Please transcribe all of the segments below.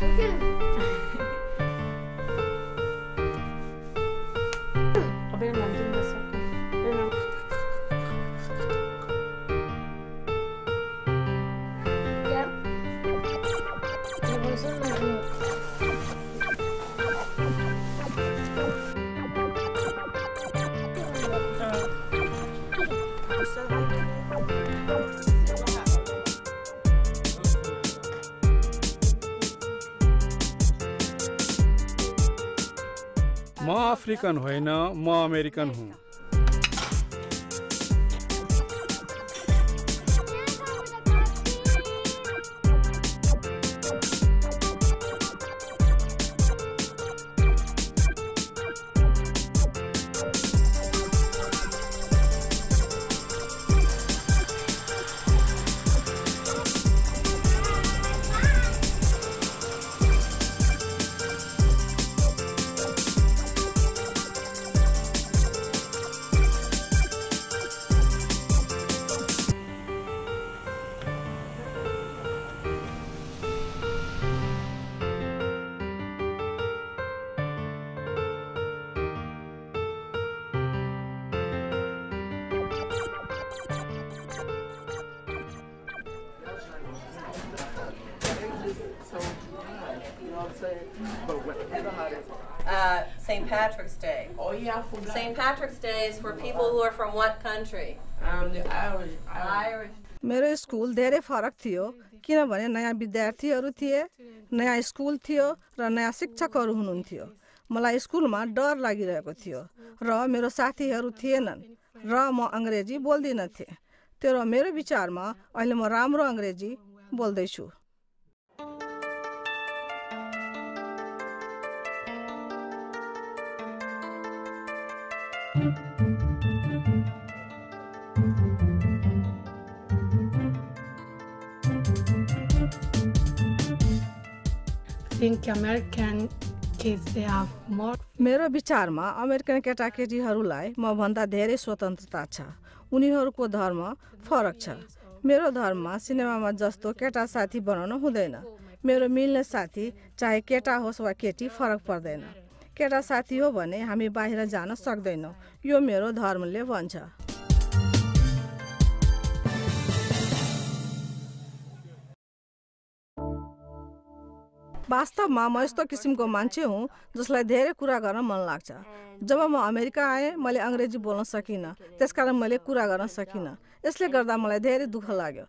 不是 म अफ्रिकन होइन म अमेरिकन हुँ। Uh, St. Patrick's Day. Oh yeah, I forgot. St. Patrick's Day is for people who are from what country? I'm the Irish. Irish. मेरो school धेरै फरक थियो किनभने नयाँ विद्यार्थीहरू थिए नयाँ स्कुल थियो र नयाँ शिक्षकहरू हुनुहुन्थ्यो मलाई स्कुलमा डर लागिरहेको थियो र मेरो साथीहरू थिएनन् र म अङ्ग्रेजी बोल्दिनथेँ तर मेरो विचारमा अहिले म राम्रो अङ्ग्रेजी बोल्दैछु मेरो विचारमा अमेरिकन केटाकेटीहरूलाई मभन्दा धेरै स्वतन्त्रता छ। उनीहरूको धर्म फरक छ। मेरो धर्ममा सिनेमामा जस्तो केटा साथी बनाउनु हुँदैन। मेरो मिल्ने साथी चाहे केटा होस् वा केटी फरक पर्दैन। केटा साथी हो भने हामी बाहिर जान सक्दैनौँ। यो मेरो धर्मले भन्छ। वास्तवमा म यस्तो किसिमको मान्छे हुँ जसलाई धेरै कुरा गर्न मन लाग्छ। जब म अमेरिका आएँ मैले अङ्ग्रेजी बोल्न सकिनँ। त्यसकारण मैले कुरा गर्न सकिनँ। यसले गर्दा मलाई धेरै दुःख लाग्यो।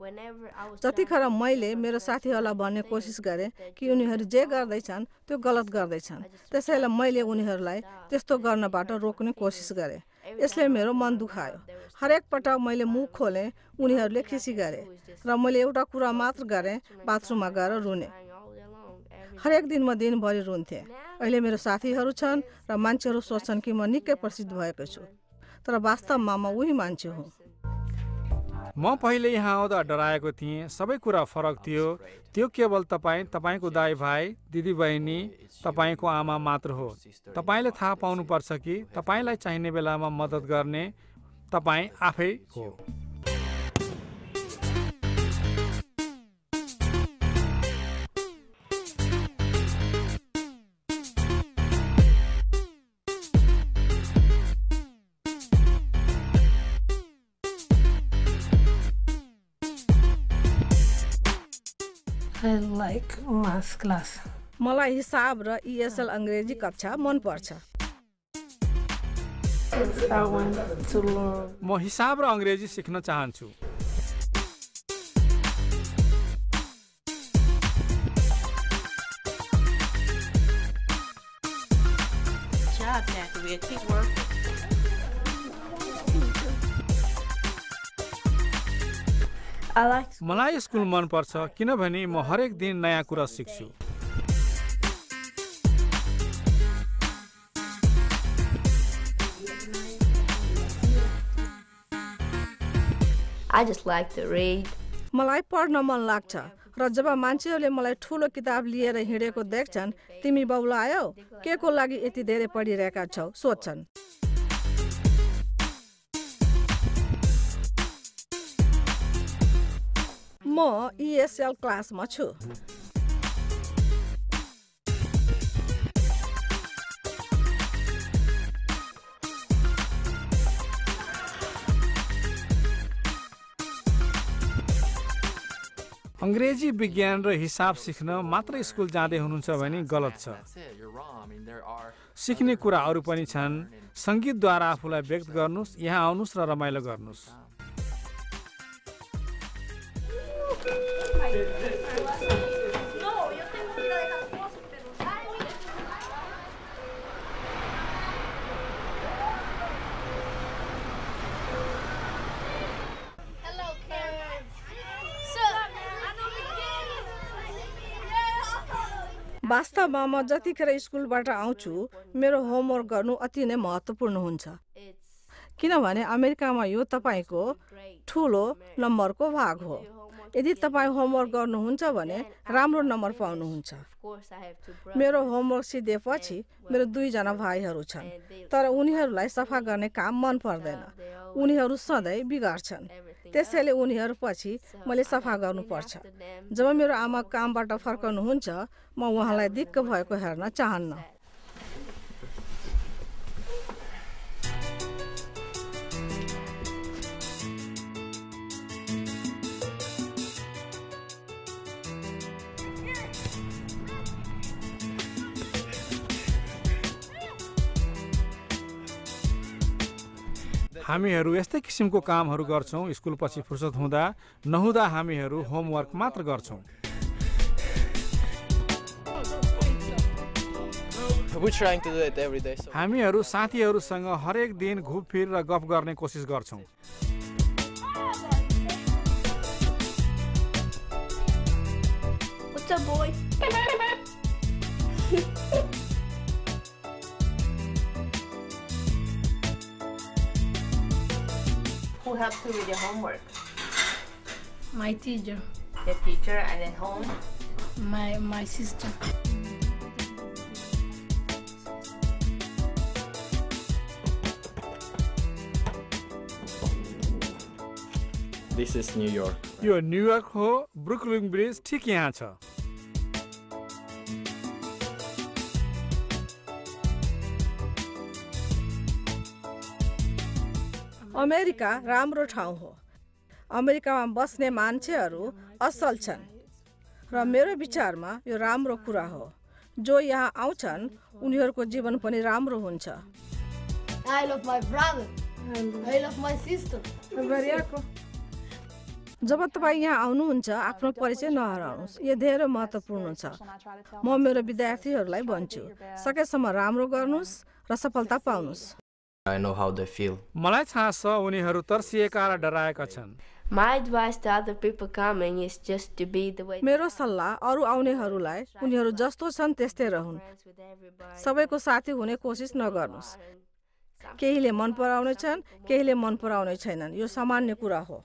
जतिखेर मैले मेरो साथीहरूलाई भन्ने कोसिस गरेँ कि उनीहरू जे गर्दैछन् त्यो गलत गर्दैछन्। त्यसैले मैले उनीहरूलाई त्यस्तो गर्नबाट रोक्ने कोसिस गरेँ। यसले मेरो मन दुखायो। हरेक पटक मैले मुख खोलेँ उनीहरूले खिसी गरे र मैले एउटा कुरा मात्र गरेँ बाथरुममा गएर रुने। हरेक दिन म दिनभरि रुन्थेँ। अहिले मेरो साथीहरू छन् र मान्छेहरू सोच्छन् कि म निकै प्रसिद्ध भएको छु। तर वास्तवमा म उही मान्छे हुँ। म पहिले यहाँ आउँदा डराएको थिएँ। सबै कुरा फरक थियो। त्यो केवल तपाईँ तपाईँको दाई भाइ दिदी बहिनी तपाईँको आमा मात्र हो। तपाईँले थाहा पाउनुपर्छ कि तपाईँलाई चाहिने बेलामा मद्दत गर्ने तपाईँ आफै हो। I like math class. मलाई हिसाब र इएसएल अङ्ग्रेजी कक्षा मनपर्छ म हिसाब र अङ्ग्रेजी सिक्न चाहन्छु job, working. I मलाई स्कुल मनपर्छ किनभने म हरेक दिन नयाँ कुरा सिक्छु. मलाई पढ्न मन लाग्छ र जब मान्छेहरूले मलाई ठुलो किताब लिएर हिँडेको देख्छन् तिमी बाउला आयो के को लागि यति धेरै पढिरहेका छौ सोध्छन्। म इएसएल क्लासमा छु। अङ्ग्रेजी विज्ञान र हिसाब सिक्न मात्र स्कुल जाँदै हुनुहुन्छ भने गलत छ। सिक्ने कुराहरू पनि छन्। सङ्गीतद्वारा आफूलाई व्यक्त गर्नुहोस् यहाँ आउनुहोस् र रमाइलो गर्नुहोस्। वास्तवमा म जतिखेर स्कुलबाट आउँछु मेरो होमवर्क गर्नु अति नै महत्त्वपूर्ण हुन्छ किनभने अमेरिकामा यो तपाईँको. ठुलो नम्बरको भाग हो यदि तपाईँ होमवर्क गर्नुहुन्छ भने राम्रो नम्बर पाउनुहुन्छ. मेरो होमवर्क सिधेपछि मेरो दुईजना भाइहरू छन्। तर उनीहरूलाई सफा गर्ने काम मन पर्दैन। उनीहरू सधैँ बिगार्छन्। त्यसैले उनीहरू पछि मैले सफा गर्नुपर्छ. जब मेरो आमा कामबाट फर्कनुहुन्छ म उहाँलाई दिक्क भएको हेर्न चाहन्न। हामीहरू यस्तै किसिमको कामहरू गर्छौँ स्कुल पछि फुर्सद हुँदा नहुँदा हामीहरू होमवर्क मात्र गर्छौँ। हामीहरू साथीहरूसँग हरेक दिन घुपफिर र गफ गर्ने कोसिस गर्छौँ। What's up, boy? Who helps you with your homework? My teacher, The teacher and at home? my my sister. this is New York. यो न्युयोर्क हो ब्रुकलिन ब्रिज ठिक यहाँ छ अमेरिका राम्रो ठाउँ हो। अमेरिकामा बस्ने मान्छेहरू असल छन् र मेरो विचारमा यो राम्रो कुरा हो। जो यहाँ आउँछन् उनीहरूको जीवन पनि राम्रो हुन्छ. जब तपाईँ यहाँ आउनुहुन्छ आफ्नो परिचय नहराउनुहोस्। यो धेरै महत्त्वपूर्ण छ। म मेरो विद्यार्थीहरूलाई भन्छु सकेसम्म राम्रो गर्नुहोस् र सफलता पाउनुहोस्। I know how they feel. मलाई थाहा छ उनीहरू तर्सिएका र डराएका छन्। My advice to other people coming is just to be the way मेरो सल्लाह अरू आउनेहरूलाई उनीहरू जस्तो छन् त्यस्तै रहन्. सबैको साथी हुने कोसिस नगर्नुहोस्। केहीले मन पराउने छन् केहीले मन पराउने छैनन्। यो सामान्य कुरा हो।